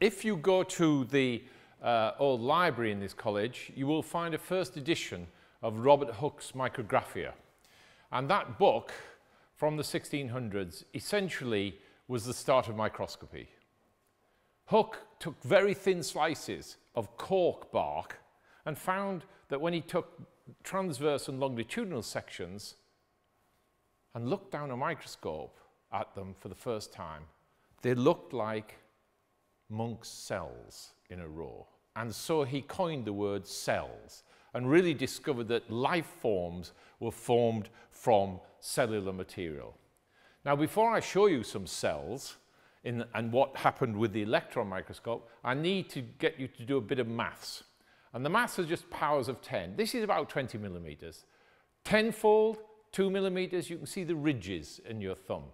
if you go to the uh, old library in this college, you will find a first edition of Robert Hooke's Micrographia. And that book from the 1600s essentially was the start of microscopy. Hooke took very thin slices of cork bark and found that when he took transverse and longitudinal sections and looked down a microscope at them for the first time, they looked like Munch's cells in a row. And so he coined the word cells and really discovered that life forms were formed from cellular material. Now, before I show you some cells in, and what happened with the electron microscope, I need to get you to do a bit of maths. And the maths are just powers of 10. This is about 20 millimeters. Tenfold, 2 millimeters, you can see the ridges in your thumb.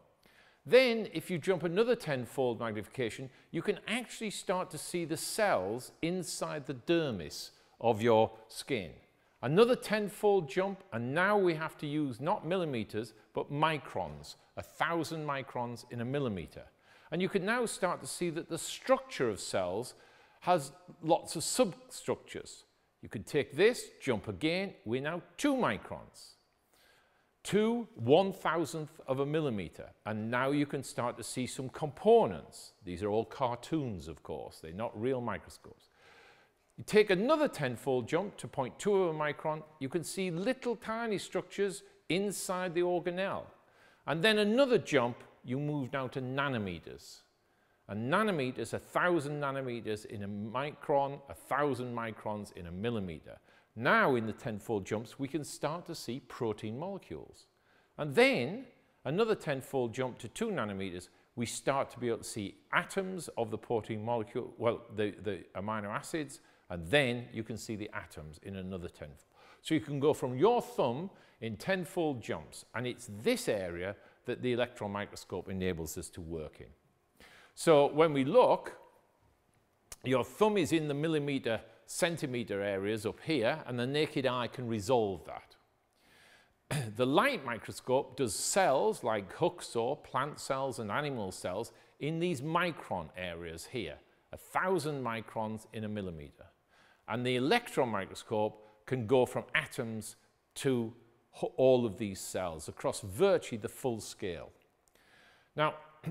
Then, if you jump another tenfold magnification, you can actually start to see the cells inside the dermis of your skin. Another tenfold jump, and now we have to use not millimeters, but microns, a thousand microns in a millimeter. And you can now start to see that the structure of cells has lots of substructures. You can take this, jump again, we're now two microns to one thousandth of a millimeter. And now you can start to see some components. These are all cartoons, of course. They're not real microscopes. You take another tenfold jump to 0.2 of a micron, you can see little tiny structures inside the organelle. And then another jump, you move now to nanometers. A nanometer is a thousand nanometers in a micron, a thousand microns in a millimeter. Now in the tenfold jumps, we can start to see protein molecules. And then another tenfold jump to two nanometers, we start to be able to see atoms of the protein molecule, well, the, the amino acids, and then you can see the atoms in another tenfold. So you can go from your thumb in tenfold jumps, and it's this area that the electron microscope enables us to work in. So when we look, your thumb is in the millimeter centimeter areas up here, and the naked eye can resolve that. the light microscope does cells like Hooke saw, plant cells and animal cells, in these micron areas here, a thousand microns in a millimeter. And the electron microscope can go from atoms to all of these cells across virtually the full scale. Now,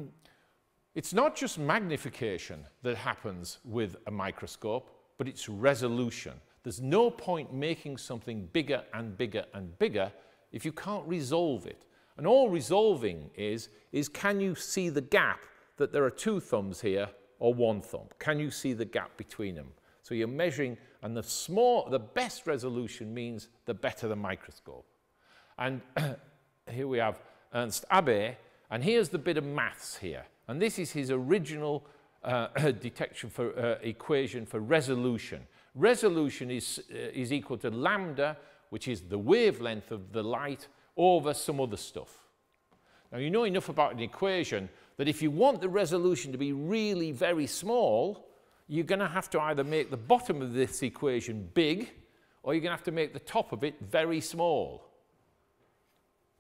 it's not just magnification that happens with a microscope but it's resolution. There's no point making something bigger and bigger and bigger if you can't resolve it. And all resolving is, is can you see the gap that there are two thumbs here or one thumb? Can you see the gap between them? So you're measuring, and the small, the best resolution means the better the microscope. And here we have Ernst Abbe, and here's the bit of maths here. And this is his original uh, detection for uh, equation for resolution. Resolution is, uh, is equal to lambda, which is the wavelength of the light, over some other stuff. Now, you know enough about an equation that if you want the resolution to be really very small, you're going to have to either make the bottom of this equation big, or you're going to have to make the top of it very small.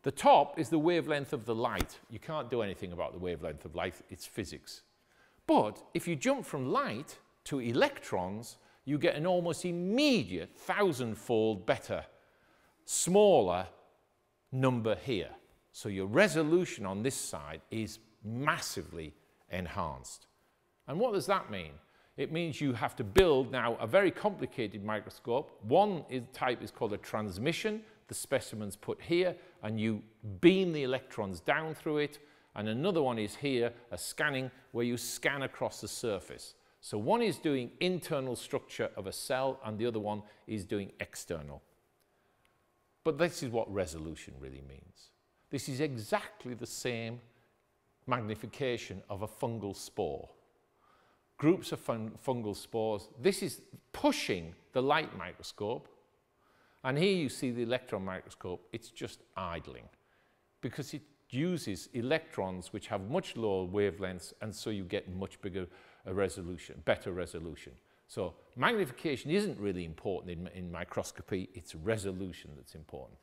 The top is the wavelength of the light. You can't do anything about the wavelength of light. It's physics. But if you jump from light to electrons, you get an almost immediate thousandfold better, smaller number here. So your resolution on this side is massively enhanced. And what does that mean? It means you have to build now a very complicated microscope. One is, type is called a transmission. The specimen's put here and you beam the electrons down through it and another one is here, a scanning, where you scan across the surface. So one is doing internal structure of a cell and the other one is doing external. But this is what resolution really means. This is exactly the same magnification of a fungal spore. Groups of fun fungal spores, this is pushing the light microscope. And here you see the electron microscope, it's just idling because it uses electrons which have much lower wavelengths and so you get much bigger uh, resolution, better resolution. So magnification isn't really important in, in microscopy, it's resolution that's important.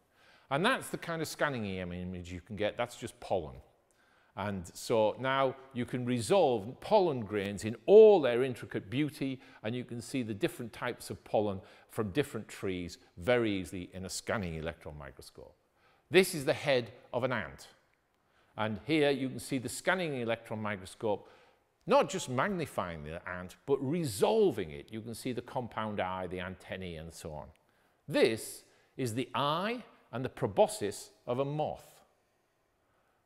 And that's the kind of scanning EM image you can get, that's just pollen. And so now you can resolve pollen grains in all their intricate beauty and you can see the different types of pollen from different trees very easily in a scanning electron microscope. This is the head of an ant. And here you can see the scanning electron microscope not just magnifying the ant, but resolving it. You can see the compound eye, the antennae, and so on. This is the eye and the proboscis of a moth.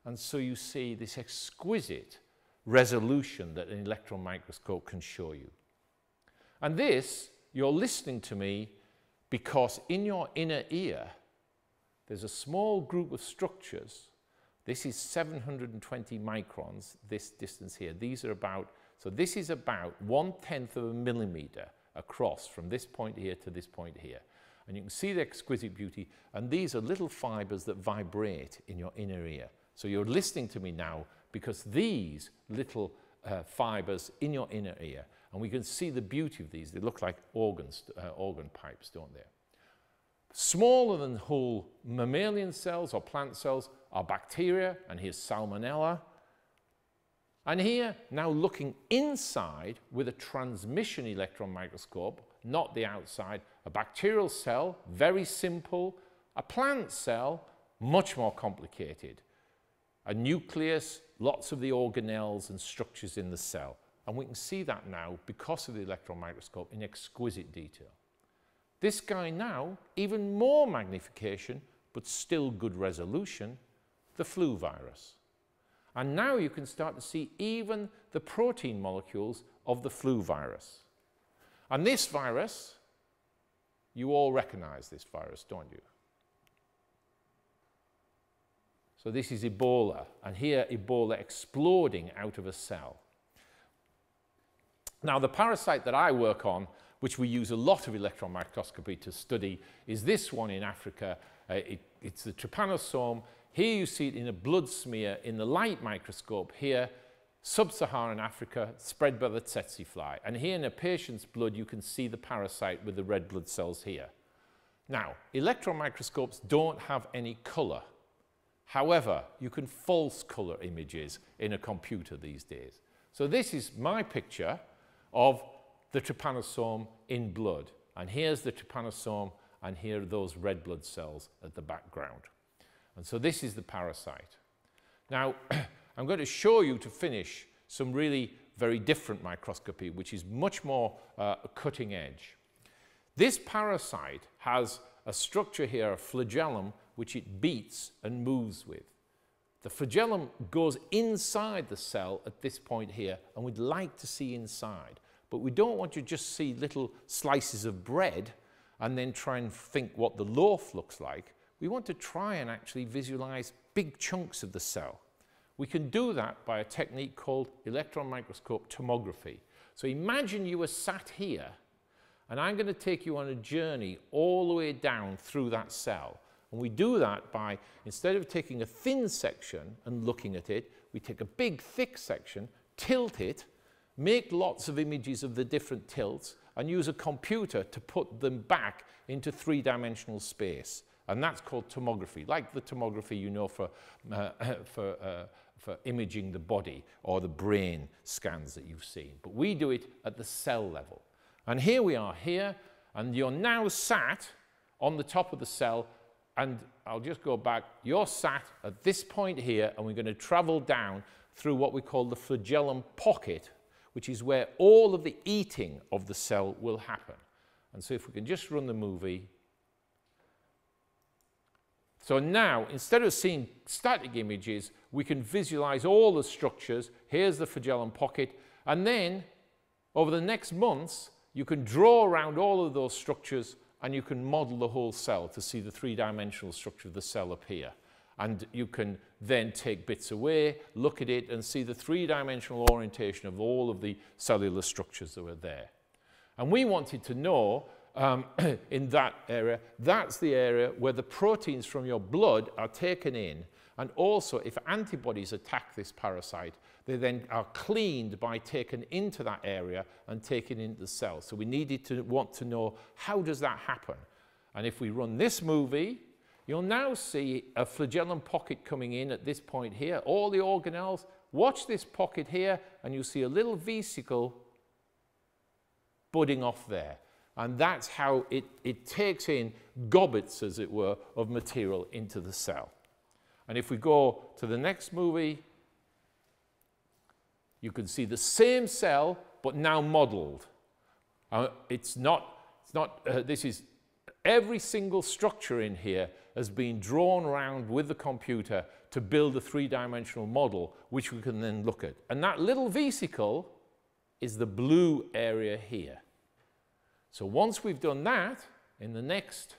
And so you see this exquisite resolution that an electron microscope can show you. And this, you're listening to me because in your inner ear, there's a small group of structures. This is 720 microns, this distance here. These are about, so this is about one tenth of a millimeter across from this point here to this point here. And you can see the exquisite beauty. And these are little fibers that vibrate in your inner ear. So you're listening to me now because these little uh, fibers in your inner ear, and we can see the beauty of these. They look like organs, uh, organ pipes, don't they? Smaller than whole mammalian cells or plant cells are bacteria, and here's salmonella. And here, now looking inside with a transmission electron microscope, not the outside, a bacterial cell, very simple, a plant cell, much more complicated a nucleus, lots of the organelles and structures in the cell. And we can see that now because of the electron microscope in exquisite detail. This guy now, even more magnification, but still good resolution, the flu virus. And now you can start to see even the protein molecules of the flu virus. And this virus, you all recognize this virus, don't you? So this is Ebola, and here Ebola exploding out of a cell. Now the parasite that I work on, which we use a lot of electron microscopy to study, is this one in Africa. Uh, it, it's the trypanosome. Here you see it in a blood smear in the light microscope here, sub-Saharan Africa, spread by the tsetse fly. And here in a patient's blood, you can see the parasite with the red blood cells here. Now, electron microscopes don't have any color. However, you can false color images in a computer these days. So this is my picture of the trypanosome in blood. And here's the trypanosome, and here are those red blood cells at the background. And so this is the parasite. Now, I'm going to show you to finish some really very different microscopy, which is much more uh, cutting edge. This parasite has a structure here, a flagellum, which it beats and moves with. The flagellum goes inside the cell at this point here, and we'd like to see inside. But we don't want to just see little slices of bread and then try and think what the loaf looks like. We want to try and actually visualize big chunks of the cell. We can do that by a technique called electron microscope tomography. So imagine you were sat here, and I'm going to take you on a journey all the way down through that cell. And we do that by, instead of taking a thin section and looking at it, we take a big thick section, tilt it, make lots of images of the different tilts, and use a computer to put them back into three-dimensional space. And that's called tomography, like the tomography you know for, uh, for, uh, for imaging the body or the brain scans that you've seen. But we do it at the cell level. And here we are here, and you're now sat on the top of the cell and I'll just go back. You're sat at this point here, and we're going to travel down through what we call the flagellum pocket, which is where all of the eating of the cell will happen. And so if we can just run the movie. So now, instead of seeing static images, we can visualize all the structures. Here's the flagellum pocket. And then, over the next months, you can draw around all of those structures and you can model the whole cell to see the three-dimensional structure of the cell appear. And you can then take bits away, look at it, and see the three-dimensional orientation of all of the cellular structures that were there. And we wanted to know um, in that area, that's the area where the proteins from your blood are taken in. And also, if antibodies attack this parasite, they then are cleaned by taken into that area and taken into the cell. So we needed to want to know how does that happen? And if we run this movie, you'll now see a flagellum pocket coming in at this point here. All the organelles, watch this pocket here, and you'll see a little vesicle budding off there. And that's how it, it takes in gobbets, as it were, of material into the cell. And if we go to the next movie, you can see the same cell, but now modeled. Uh, it's not, it's not uh, this is every single structure in here has been drawn around with the computer to build a three-dimensional model, which we can then look at. And that little vesicle is the blue area here. So once we've done that, in the next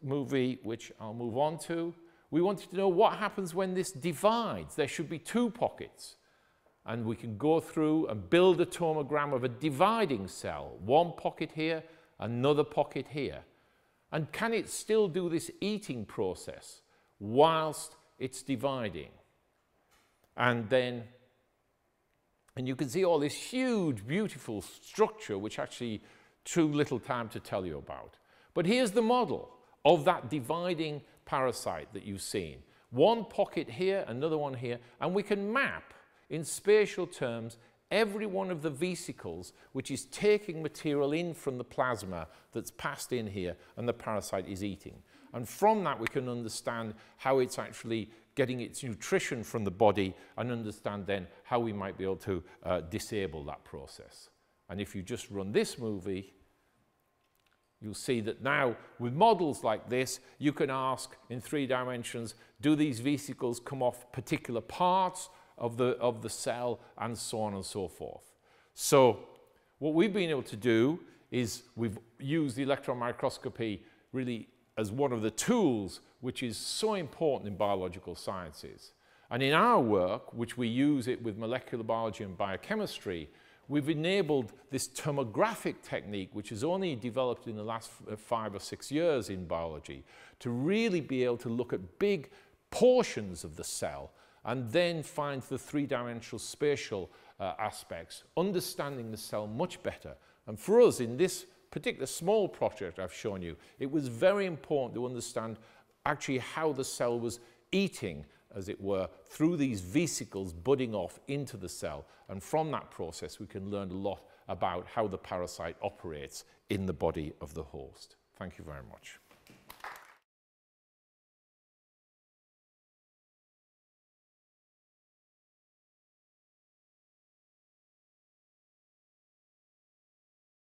movie, which I'll move on to, we wanted to know what happens when this divides. There should be two pockets. And we can go through and build a tomogram of a dividing cell. One pocket here, another pocket here. And can it still do this eating process whilst it's dividing? And then, and you can see all this huge, beautiful structure, which actually too little time to tell you about. But here's the model of that dividing parasite that you've seen. One pocket here, another one here, and we can map in spatial terms every one of the vesicles which is taking material in from the plasma that's passed in here and the parasite is eating. And from that we can understand how it's actually getting its nutrition from the body and understand then how we might be able to uh, disable that process. And if you just run this movie, you'll see that now with models like this, you can ask in three dimensions, do these vesicles come off particular parts of the, of the cell and so on and so forth. So what we've been able to do is we've used the electron microscopy really as one of the tools which is so important in biological sciences. And in our work, which we use it with molecular biology and biochemistry, we've enabled this tomographic technique, which is only developed in the last uh, five or six years in biology, to really be able to look at big portions of the cell and then find the three-dimensional spatial uh, aspects, understanding the cell much better. And for us, in this particular small project I've shown you, it was very important to understand actually how the cell was eating as it were, through these vesicles budding off into the cell. And from that process, we can learn a lot about how the parasite operates in the body of the host. Thank you very much.